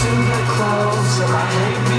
to the close of my hate.